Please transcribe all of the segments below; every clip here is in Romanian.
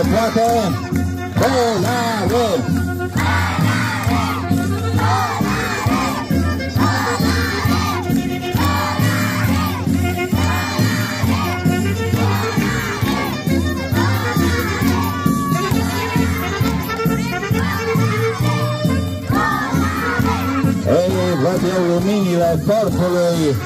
Mai tare se poate. Bolare! Ei, văd eu luminile corpului,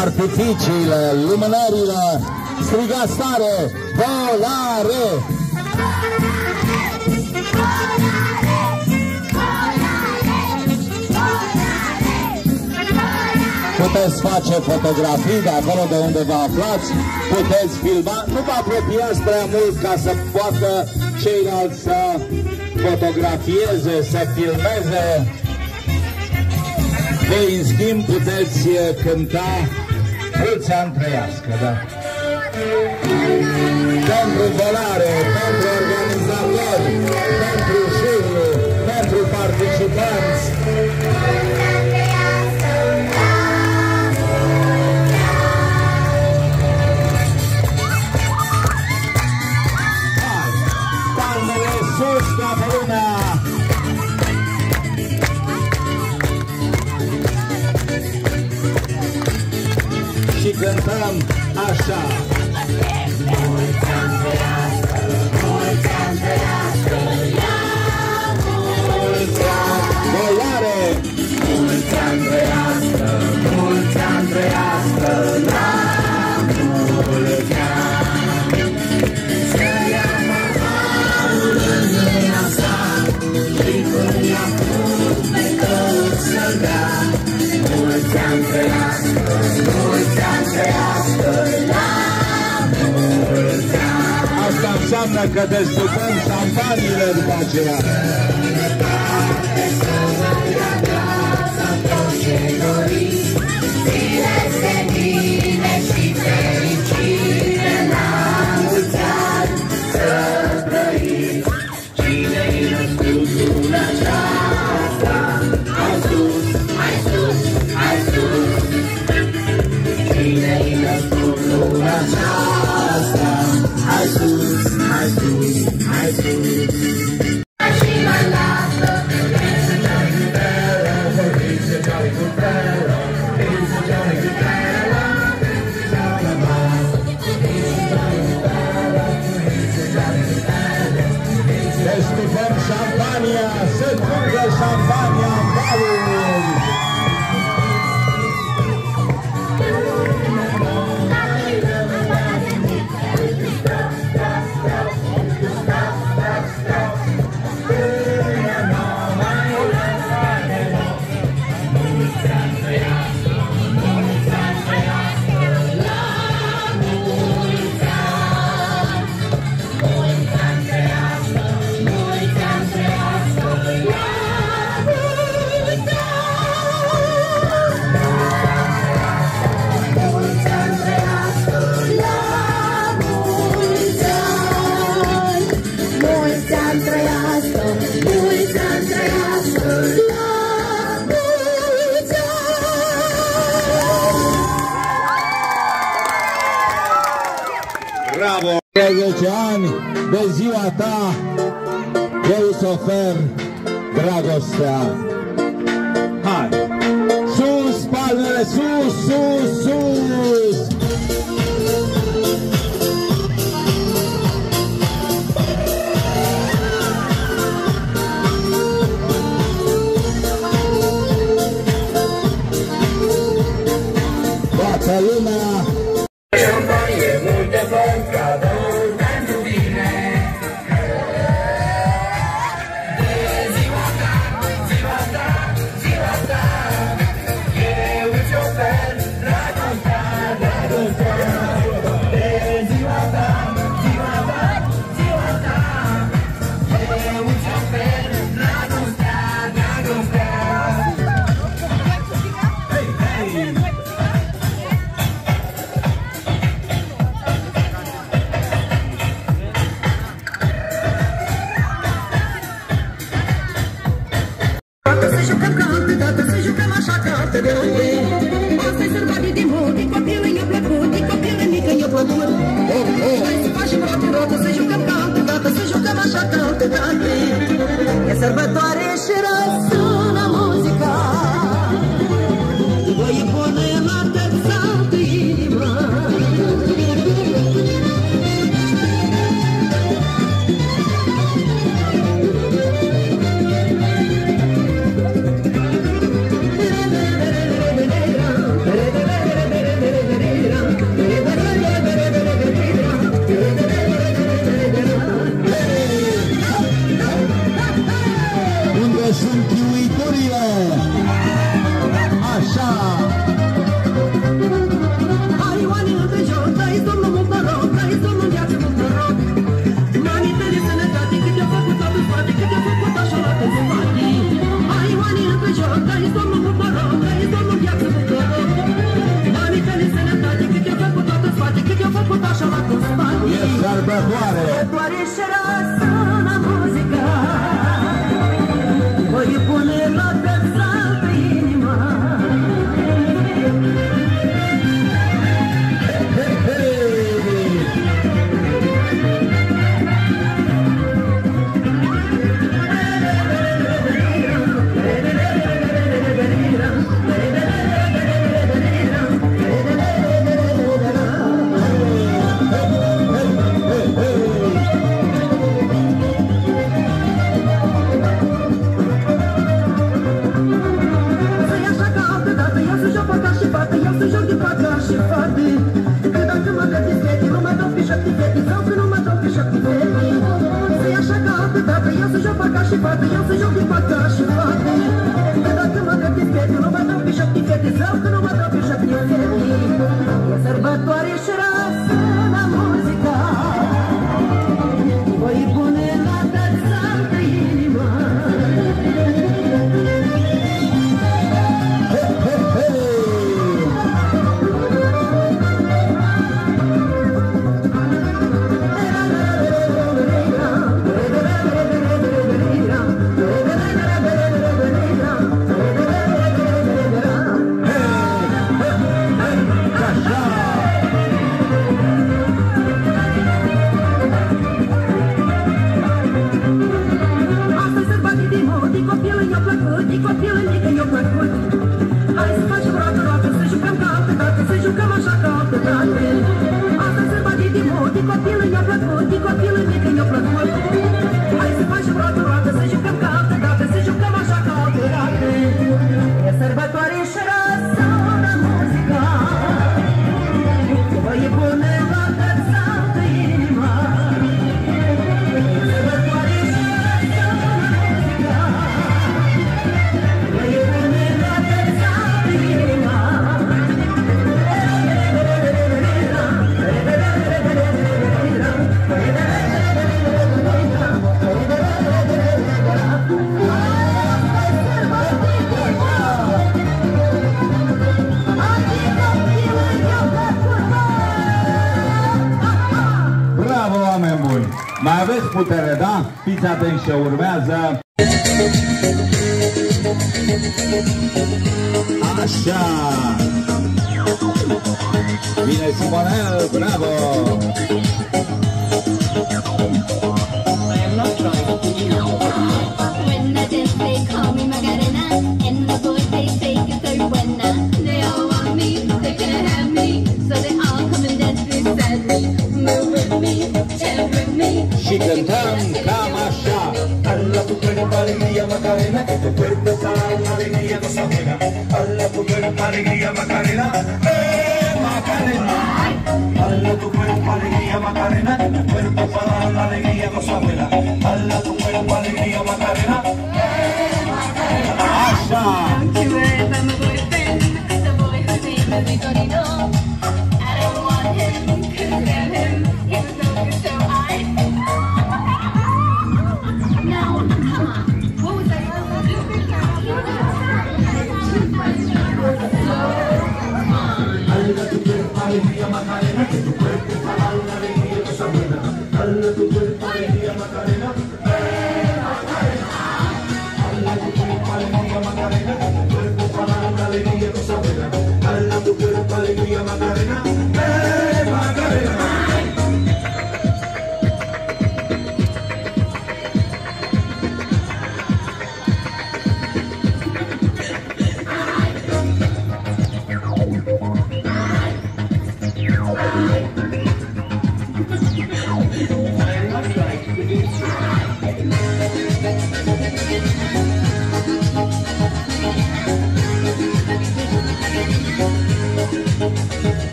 artificiile, lumânările, strigați tare, volare! Puteți face fotografii de acolo de unde vă aflați, puteți filma, nu vă apropiați prea mult ca să poată ceilalți să fotografieze, să filmeze. Voi, în schimb, puteți eh, cânta mulți ani trăiască, da? Pentru volare, pentru organizatori, pentru juriu, pentru participanți. Înseamnă că destupăm șampaniile după aceea. Destupăm 15 ani de ziua ta, eu îți ofer dragostea. Hai! Sus, palmele, sus, sus, sus! aveți putere, da? Fiți atenți ce urmează. Așa! Bine, Simonel, bravo! abuela. Dala tu cuerpo, alegría, Macarena. ¡Asha! Alegría, Macarena, que tu cuerpo.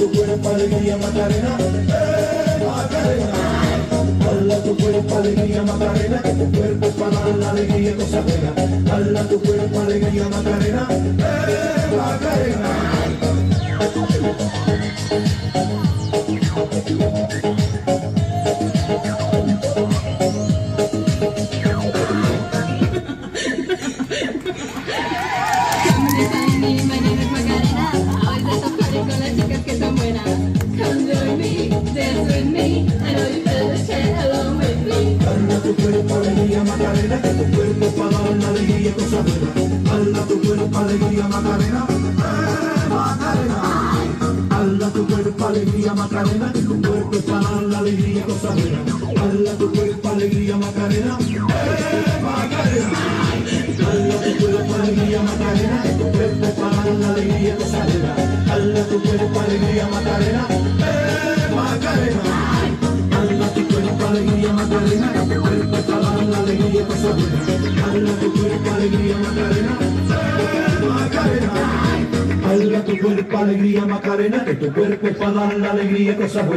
tu cuerpo alegría Macarena, eh, Macarena. Hala tu cuerpo alegría Macarena, que tu cuerpo para la alegría cosa buena. Hala tu cuerpo alegría Macarena, eh, Macarena. Dala tu cuerpo alegría Macarena, eh Macarena. Dala tu cuerpo alegría Macarena, tu cuerpo dar la alegría y cosas buenas. Dala tu cuerpo alegría Macarena, eh Macarena. Dala tu cuerpo alegría Macarena, que tu cuerpo para dar la alegría y cosas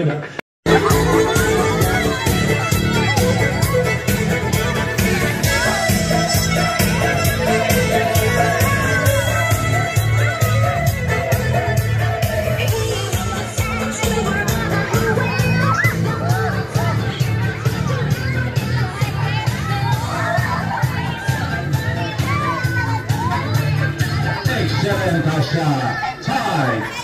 Seven tie.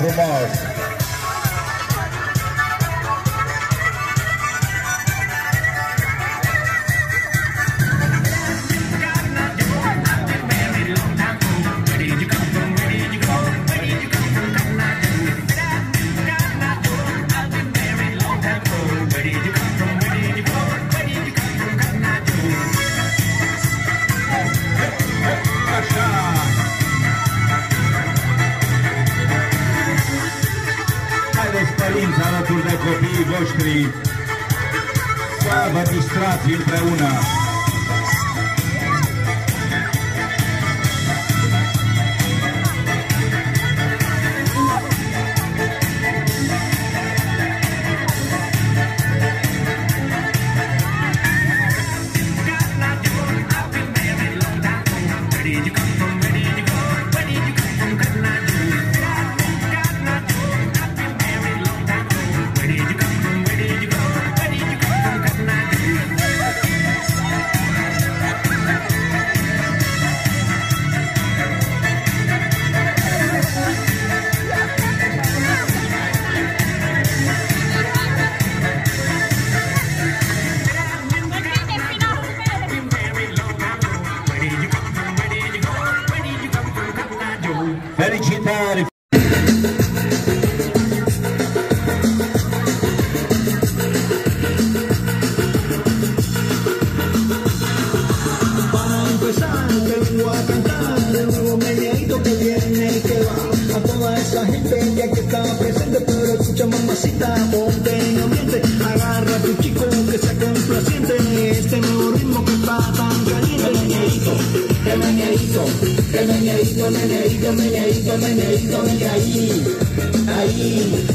from Mars. siempre una. A toda esa gente que aquí está presente pero escucha mamacita ponte en ambiente. Agarra tu chico que sea complaciente. Este nuevo ritmo que está tan caliente. Meneadito el meneadito el meneadito meneadito meneadito meneadito meneadito ahí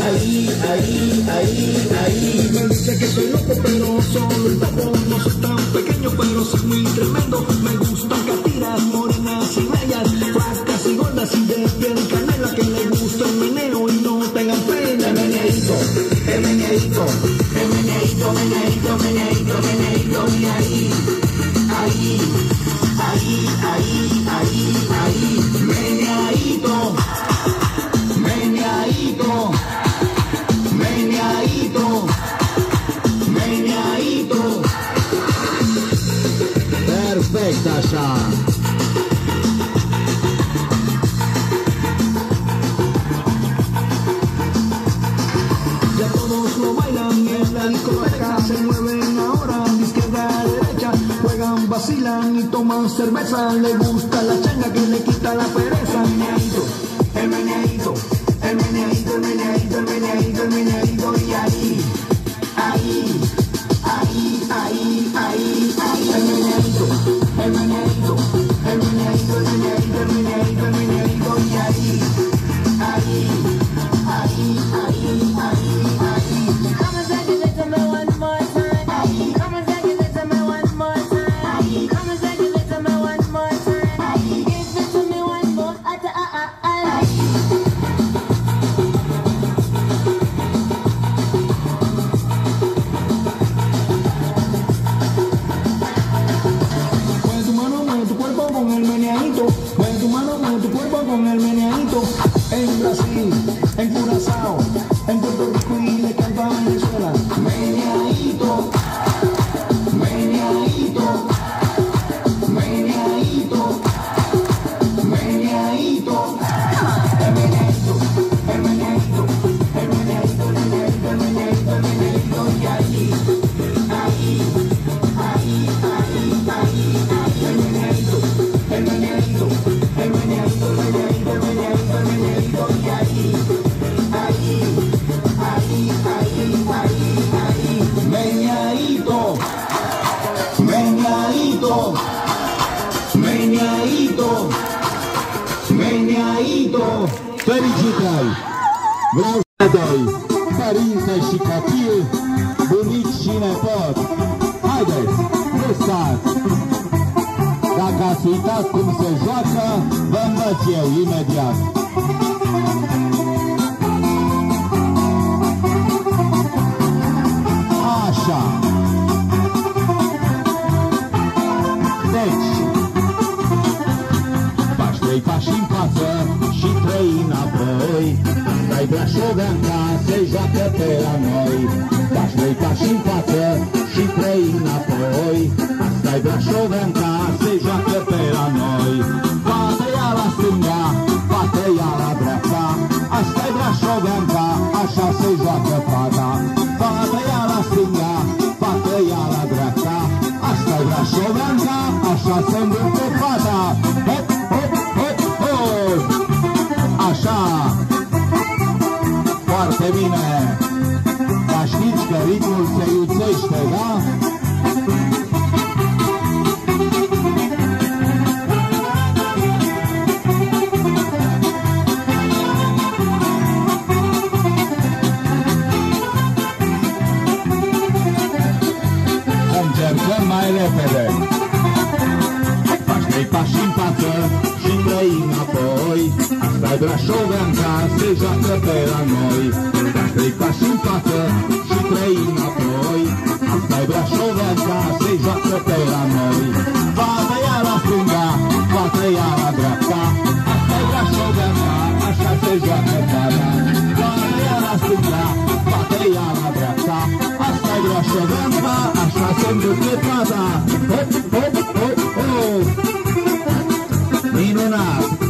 ahí ahí ahí ahí me dice que soy loco pero solo el topo. No soy tan pequeño pero soy muy tremendo. Me gustan Vreau să doi părinte și copil, bunici și nepot. Haideți, lăsați! Dacă ați uitat cum se joacă, vă învăț eu imediat. Așa. Deci, Faci trei pași în față și trei înapoi Dai Brașoveanca, se joacă pe la noi. Faci trei pași în față și trei înapoi. Asta-i Brașoveanca, se joacă pe la noi. Fată ia la stânga, fată ia la dreapta. Asta-i Brașoveanca, așa se joacă fata. Fată ia la stânga, fată ia la dreapta. Asta-i Brașoveanca, așa se îndreptă Faci trei pași în față și trei înapoi. Asta-i Brașoveanca, se joacă pe la noi. Faci trei pași în față și trei înapoi. Asta-i Brașoveanca, se joacă pe la noi. Fata ia la stânga, fata ia la dreapta Asta-i Brașoveanca, așa se joacă fata Fata ia la stânga, fata ia la dreapta Asta-i Brașoveanca, așa se îndreptă fata Hop, hop, hop, hop Ninonath.